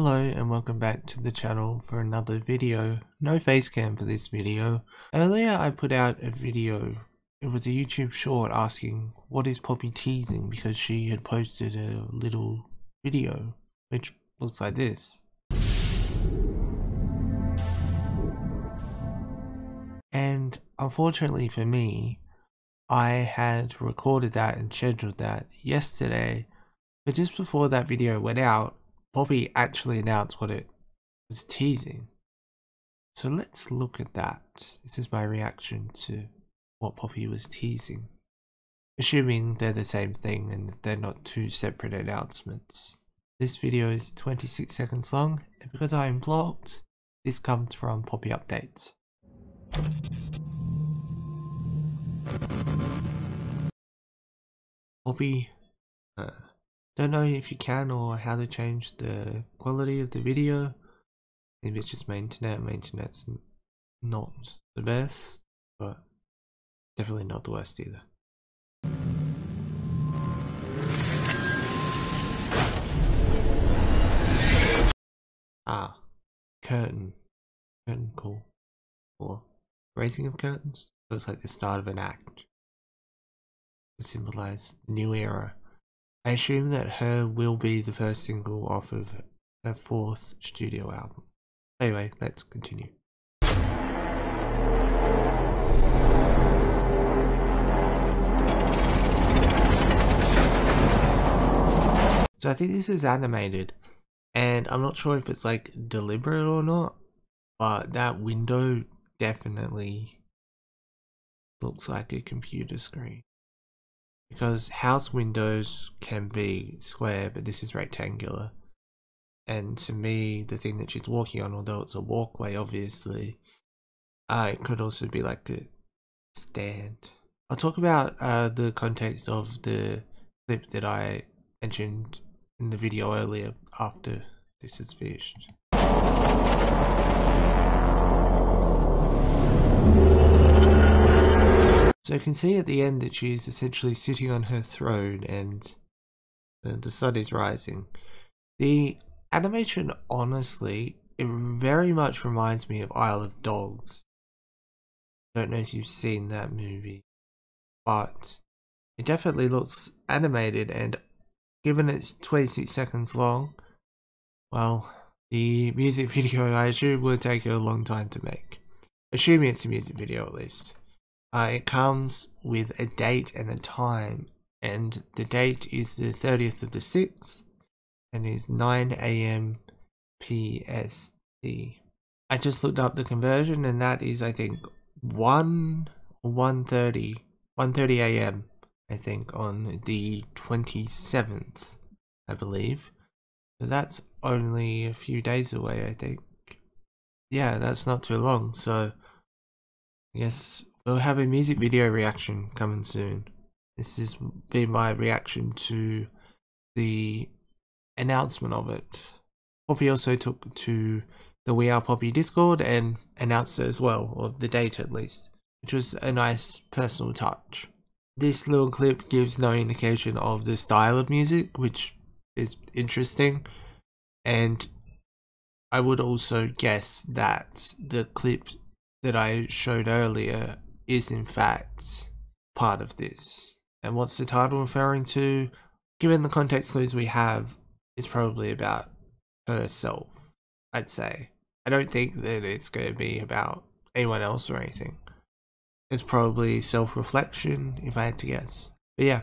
Hello and welcome back to the channel for another video. No face cam for this video. Earlier I put out a video. It was a YouTube short asking what is Poppy teasing because she had posted a little video which looks like this. And unfortunately for me, I had recorded that and scheduled that yesterday, but just before that video went out, Poppy actually announced what it was teasing. So let's look at that. This is my reaction to what Poppy was teasing. Assuming they're the same thing and they're not two separate announcements. This video is 26 seconds long, and because I am blocked, this comes from Poppy Updates. Poppy, uh, don't know if you can or how to change the quality of the video. Maybe it's just my internet. My internet's not the best, but definitely not the worst either. Ah, curtain. Curtain call. Or raising of curtains. Looks like the start of an act. To symbolize the new era. I assume that Her will be the first single off of her fourth studio album. Anyway, let's continue. So I think this is animated, and I'm not sure if it's like deliberate or not, but that window definitely looks like a computer screen. Because house windows can be square, but this is rectangular. And to me, the thing that she's walking on, although it's a walkway, obviously, uh, it could also be like a stand. I'll talk about uh, the context of the clip that I mentioned in the video earlier after this is finished. So you can see at the end that she's essentially sitting on her throne and the, the sun is rising. The animation, honestly, it very much reminds me of Isle of Dogs. I don't know if you've seen that movie, but it definitely looks animated and given it's 26 seconds long, well, the music video I assume will take a long time to make. Assuming it's a music video at least. Uh, it comes with a date and a time, and the date is the 30th of the 6th and is 9 a.m. PST. I just looked up the conversion, and that is, I think, 1 1.30, 1.30 a.m. I think, on the 27th, I believe. So that's only a few days away, I think. Yeah, that's not too long, so guess we'll have a music video reaction coming soon. This is be my reaction to the announcement of it. Poppy also took to the We Are Poppy Discord and announced it as well, or the date at least, which was a nice personal touch. This little clip gives no indication of the style of music, which is interesting, and I would also guess that the clip that I showed earlier is in fact part of this. And what's the title referring to? Given the context clues we have, is probably about herself, I'd say. I don't think that it's going to be about anyone else or anything. It's probably self-reflection, if I had to guess. But yeah,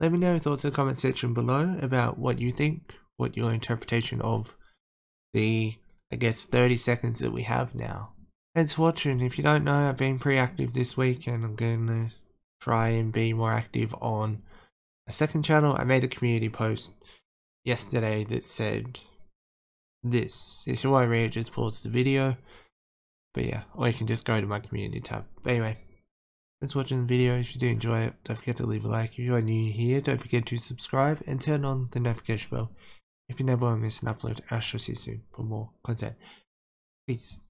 let me know your thoughts in the comment section below about what you think, what your interpretation of the, I guess, 30 seconds that we have now. Thanks for watching. If you don't know, I've been pretty active this week and I'm going to try and be more active on a second channel. I made a community post yesterday that said this. If you want to read it, just pause the video. But yeah, or you can just go to my community tab. But anyway, Thanks for watching the video. If you do enjoy it, don't forget to leave a like. If you are new here, don't forget to subscribe and turn on the notification bell. If you never want to miss an upload, I shall see you soon for more content. Peace.